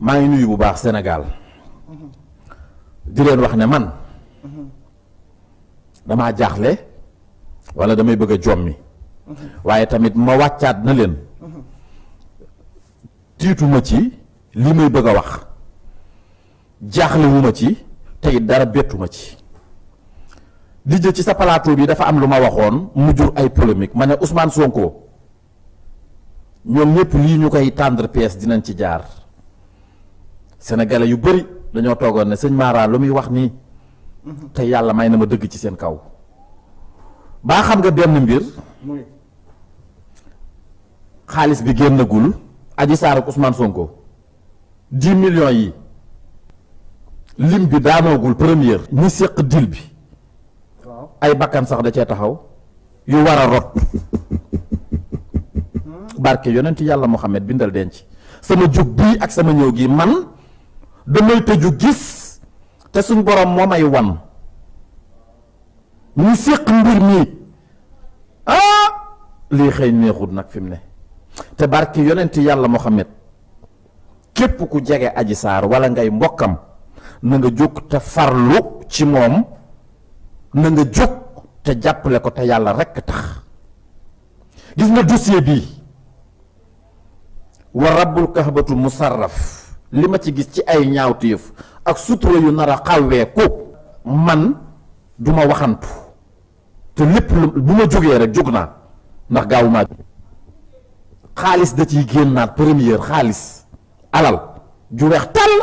maa ngi nuyu bu baax Sénégal di leen wax ne man damaa jaaxle wala damay bëgg a jommi waaye tamit ma wàccaat na leen tiituma ci li may bëgg a wax jaaxlewuma ci tey dara bettuma ci di jël ci sa plateau bi dafa am lu ma waxoon mu jur ay polémique ma ne Ousmane Sonko ñoom ñëpp lii ñu koy tendre pièce dinañ ci jaar sénégalais yu bëri dañoo toogoon ne sëñ Mara lu muy wax nii mhm. te yàlla may na ma dëgg ci seen kaw baa xam nga benn mbir xaalis bi génnagul Adji Sarr ak Ousmane Sonko dix millions yi lim bi daanoogul première ñi séq dil bi ay bakkan sax da cee taxaw yu war a rot hmm. barke yonent yàlla Muhammad bindal denc sama jug bii ak sama ñëw gi man damay tëju gis te suñ borom moo may wan ñu séq mbir mi ah lii xëy neexut nag fi mu ne te barke yonent yàlla Muhammad képp ku jege aji saar wala ngay mbokkam na nga jóg te farlu ci moom na nga jóg te jàppale ko te yàlla rekk tax gis nga dossier bii wa rabbul kahbatu musarraf li ma ci gis ci ay ñaawteef ak sutura yu nar a xawweeku man duma waxantu te lépp lu bu ma jógee rek jóg naa ndax gaawu maa xaalis da ciy génnaat première xaalis alal ju weex tàll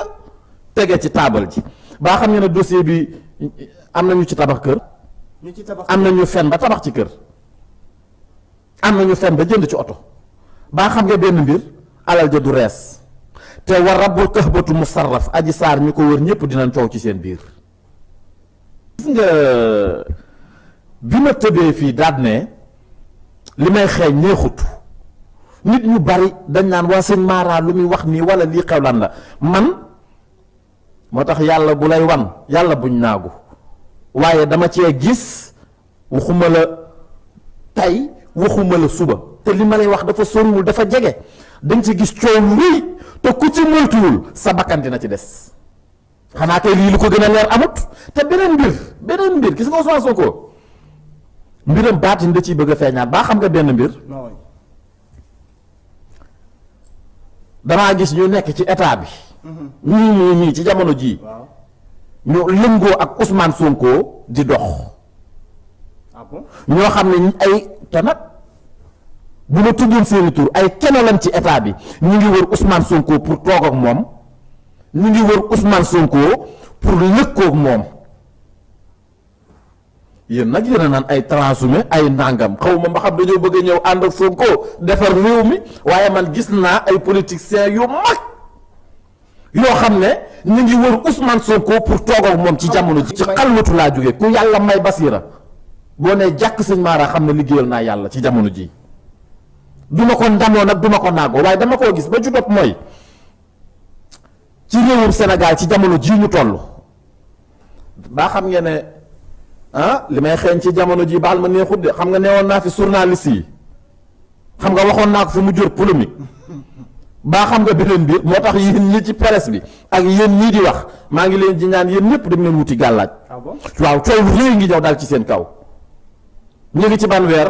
tege ci taabal ji baa xam nga ne dossier bi am na ñu ci tabax kër ñu ci tabax am na ñu fen ba tabax ci kër am na ñu fen ba jënd ci oto baa xam nga benn mbir alal ja du rees te war rabbul kahbatu musarraf aji saar ñu ko wër ñëpp dinañ coow ci seen biir gis nga bi ma tëbee fii daat ne li may xeeñ neexut nit ñu bari dañ naan waa sëñ Mara lu muy wax nii wala lii xew lan la man moo tax yàlla bu lay wan yàlla buñ naagu waaye dama cee gis waxuma la tey waxuma la suba te li ma lay wax dafa soriwul dafa jege dañ ci gis coow lu rëy te ku ci moytuwul sa bakkan dina ci des xanaa kay lii lu ko gën a leer amut te beneen mbir beneen mbir gis nga Ousmane Sonko mbiram baatin da ciy bëgg a feeñaat baa xam nga benn mbir damaa gis ñu nekk ci état bi mhm. ñii ñii ñii ci jamono jii ñu lëngoo ak Ousmane Sonko di dox ah ñoo xam ne ay te nag bu ma tuddoon seeni tur ay kenolan ci état bi ñu ngi wër Ousmane Sonko pour toog ak moom ñu ngi wër Ousmane Sonko pour lëkkoog moom yéen nag yéen a naan ay transhumé ay ndàngam xaw ma ma xam dañoo bëgg a ñëw ànd ak Sonko defar réew mi waaye man gis naa ay politiciens yu mag yoo xam ne ñu ngi wër Ousmane Sonko pour toog ak moom ci jamono ji ci xallutu laa jóge ku yàlla may basiira boo nee jàkk sëñ Mara xam ne liggéeyal naa yàlla ci jamono ji du ma ko ndamoo nag du ma ko naagoo waaye dama koo gis ba ci topp mooy ci réewum Sénégal ci jamono ji ñu toll baa xam ngeen ne ah li may xeeñ ci jamono ji baal ma neexut de xam nga neewoon naa fi journaliste yi xam nga waxoon naa ko fi mu jur polémique baa xam nga beneen bi moo tax yéen ñi ci presse bi ak yéen ñii di wax maa ngi leen di ñaan yéen ñëpp dem leen wuti gàllaaj ah waaw coow lu réy ngi ñëw daal ci seen kaw ñu ngi ci ban weer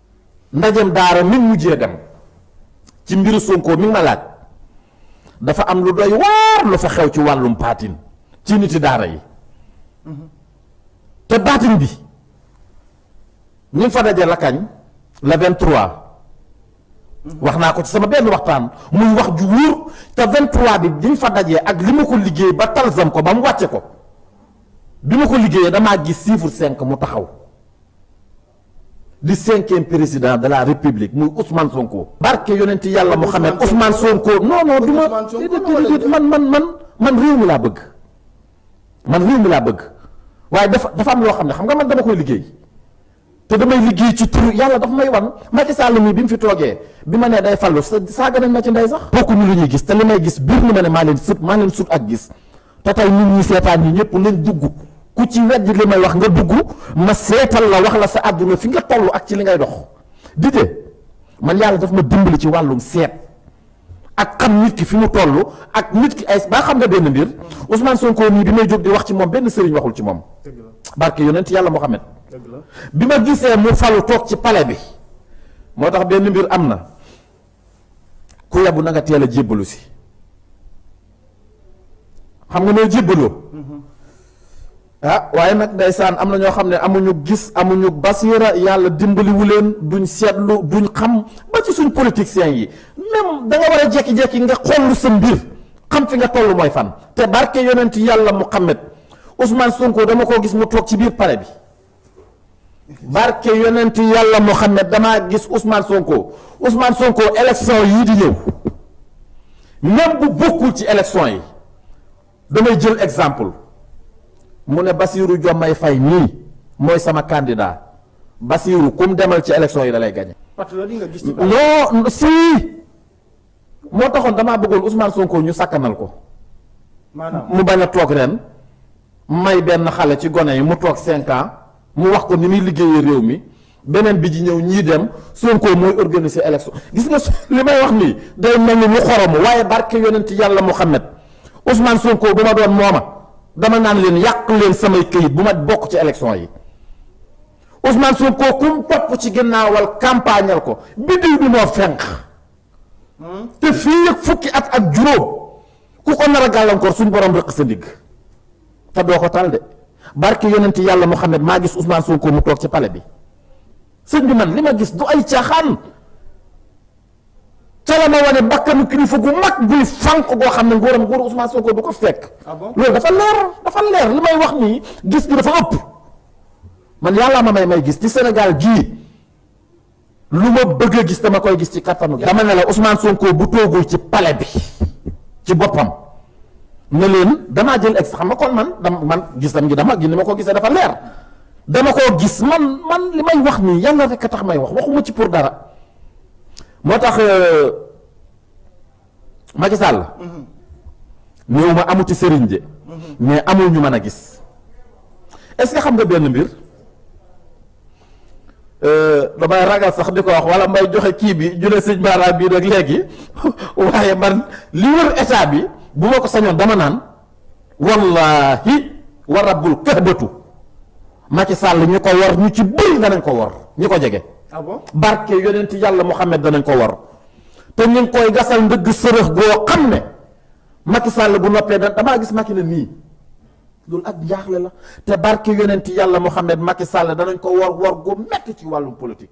ndajem daara mi mujjee dem ci mbiru Sonko mi ma laaj dafa am lu doy waar lu fa xew ci wàllum paatin ci niti daara yi te baatin bi ñu fa daje la kañ la 23 wax naa ko ci sama benn waxtaan muy wax ju wóor te 23 bi bi ñu fa dajee ak li ma ko liggéey ba talsam ko ba mu wàcce ko bi ma ko liggéeyee damaa gis chiffre 5 mu taxaw. di cinquième président de la république muy Ousmane Sonko. barke yonent yàlla Mouhamed Ousmane Sonko non non du ma déedéet man man man man réew mi laa bëgg man réew mi laa bëgg waaye dafa dafa am loo xam ne xam nga man dama koy liggéey te damay liggéey ci turu yàlla dafa may wan Macky Sall mii bi mu fi toogee bi ma nee day fallu sa saaga nañ ma ci ndey sax. bokkuñu lu ñuy gis te li may gis biir na ma ne maa leen sut maa leen sut ak gis. te tey nit ñi seetaan yi ñëpp nañ dugg ku ci wedd li may wax nga dugg ma seetal la wax la sa àdduna fi nga toll ak ci li ngay dox dite man yàlla daf ma dimbali ci wàllum seet ak xam nit ki fi mu toll ak nit ki ay baa xam nga benn mbir Ousmane Sonko nii bi may jóg di wax ci moom benn sëriñ waxul ci moom barke yonent yàlla Muhammad bi ma gisee mu falu toog ci pale bi moo tax benn mbir am na ku yabu na nga teel a jébbalu si xam nga noo jébbaloo mm-hmm. ah waaye nag ndeysaan am na ñoo xam ne amuñu gis amuñu basiira yàlla dimbaliwu leen duñ seetlu duñ xam ba ci suñ politiciens yi même da nga war a jekki-jekki nga xollu sa mbir xam fi nga toll mooy fan te barke yonent yàlla Muhammad Ousmane Sonko dama koo gis mu toog ci biir pare bi barke yonent yàlla Muhammad damaa gis Ousmane Sonko Ousmane Sonko élection yii di ñëw même bu bokkul ci élection yi damay jël exemple mu ne Bassirou Diomaye Faye nii mooy sama candidat Bassirou kum demal ci élection yi da lay gagné. non si. moo taxoon damaa bëggoon Ousmane Sonko ñu sakkanal ko. maanaam mu bañ a toog ren may benn xale ci gone yi mu toog cinq ans mu wax ko ni muy liggéeyee réew mi beneen bi ji ñëw ñii dem Sonko mooy organiser élection gis nga li may wax nii day mel ni lu xoromu waaye barke yonent yàlla Muhammad Ousmane Sonko bu ma doon mooma dama naan leen yàq leen samay këyit bu ma bokk ci élection yi Ousmane Sonko kum topp ci ginnaawal campagnal ko biddiw bi moo fenq Hmm? te fii ak fukki at ak juróom ku ko nar a gàllankoor suñu borom rëq sa ndigg te doo ko tal de barke yonent yàlla Muhammad maa gis Ousmane Sonko mu toog ci pale bi sëñ bi man li ma gis du ay caaxaan ca la ma wane bakkanu kilifa gu mag buy fànq goo xam ne nguuram nguuru Ousmane Sonko du ko fekk. Ah loolu dafa leer dafa leer li may wax nii gis bi dafa ëpp man yàlla ma may may gis ci Sénégal gii. lu ma bëgg a gis dama koy gis ci kattanu gi dama ne la Ousmane Sonko bu toogul ci pale bi ci boppam ne leen damaa jël ex xam nga kon man dama man gisam gi dama gi ni ma ko gisee dafa leer dama koo gis man man li may wax nii yàlla rek a tax may wax waxuma ci pour dara moo tax euh, Macky Sall. Mhm. néew ma amu ci sëriñ de. Mhm. mais amul ñu mën a gis. est-ce que xam nga benn mbir euh, damay ragal sax di ko wax wala may joxe kii bi ñu ne sëñ baaraam bii rek léegi waaye man li wër état bi bu ma ko sañoon dama naan. wallahi wa rabbul kahbatu Macky Sall ñu ko war ñu ci bëri danañ ko war ñi ko jege ah barke yonent yàlla Muhammad danañ ko war te ñu ngi koy gasal ndëgg sërëx goo xam ne Macky Sall bu noppee da damaa gis Macky ne nii loolu ak jaaxle la te barke yonent yàlla Muhammad Macky Sall danañ ko war war gu metti ci wàllum politique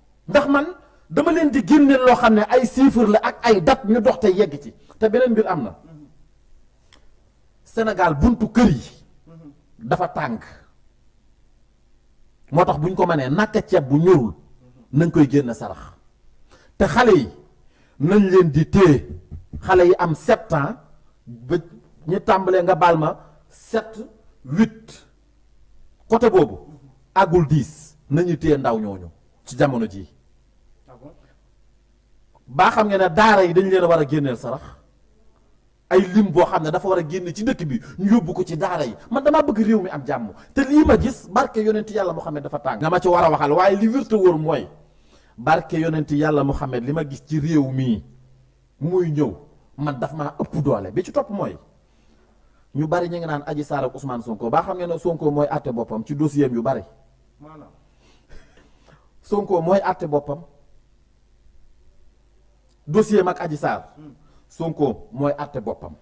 ndax man dama leen di génne loo xam ne ay chiffres la ak ay date ñu dox te yegg ci te beneen mbir am na Sénégal buntu kër yi dafa tàng moo tax bu ñu ko mënee naka ceeb bu ñorul nañ koy génn sarax te xale yi nañ leen di téye xale yi am sept ans ba ñu tàmbalee nga baal ma sept huit côté boobu àggul diis nañu téye ndaw ñooñu ci jamono ji baa xam nga ne daara yi dañ leen a war a génneel sarax ay lim boo xam ne dafa war a génne ci dëkk bi ñu yóbbu ko ci daara yi man damaa bëgg réew mi am jàmm te lii ma gis barke yonent yàlla moo xam ne dafa tàng. nga ma ci war a waxal waaye li wér te wóor mooy barke yonent yàlla moo xam ne li ma gis ci réew mii muy ñëw man daf maa ëpp doole bi ci topp mooy. ñu bari ñu ngi naan Adji Sarr ak Ousmane Sonko baa xam ngeen ne Sonko mooy àtte boppam ci dossier yu bari Sonko mooy àtte boppam dossier mag Adji Sarr hmm. Sonko mooy àtte boppam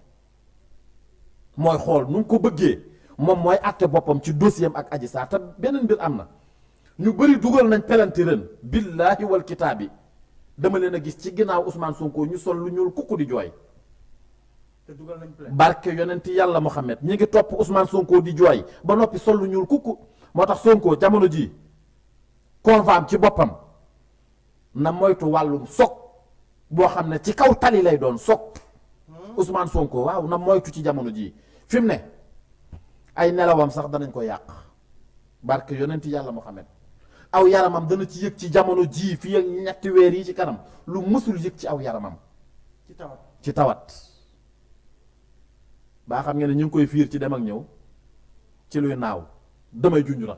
mooy xool nu ko bëggee moom mooy àtte boppam ci dossier ak Adji Sarr te beneen mbir am na ñu bëri dugal nañ pelanti ren billaahi wal kitaabi dama leen a gis ci ginnaaw Ousmane Sonko ñu sol lu ñuul kukku di jooy barke yonent yàlla Mohamed ñi ngi topp Ousmane Sonko di jooy ba noppi sol lu ñuul kukku moo tax Sonko jamono ji convam ci boppam na moytu wàllum soog boo xam ne ci kaw tali lay doon soog hmm? Ousmane Sonko waaw na moytu ci jamono ji fi mu ne ay nelawam sax danañ ko yàq barke yonent yàlla Muhammad aw yaramam dana ci yëg ci jamono jii fii ak ñetti weer yi ci kanam lu mësul yëg ci aw yaramam ci tawat ci tawat baa xam ngeen ne ñu ngi koy fiir ci dem ak ñëw ci luy naaw damay junj la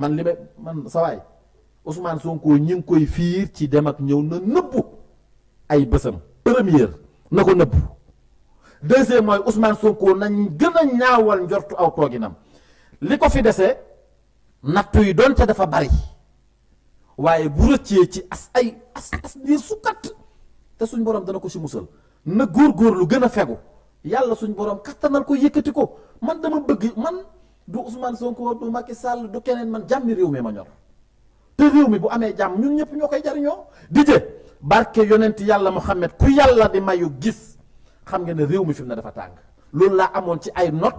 man li may man sawaay Ousmane Sonko ñi ngi koy fiir ci dem ak ñëw na nëbbu ay bësam première na ko nëbbu deuxième mooy Ousmane Sonko nañ gën a ñaawal njortu aw tooginam li ko fi dese nattu yi doon ca dafa bari waaye bu rëccee ci as ay as as biir sukkat te suñ borom dana ko si musal na góor góor lu gën a fegu yàlla suñ borom kattanal ko yëkkati ko man dama bëgg man du Ousmane Sonko du Macky Sall du keneen man jàmmi réew mi ma ñor te réew mi bu amee jàmm ñun ñëpp ñoo koy jariñoo di jë barke yonent yàlla Muhammad ku yàlla di mayu gis xam nga ne réew mi fi mu ne dafa tàng loolu laa amoon ci ay notes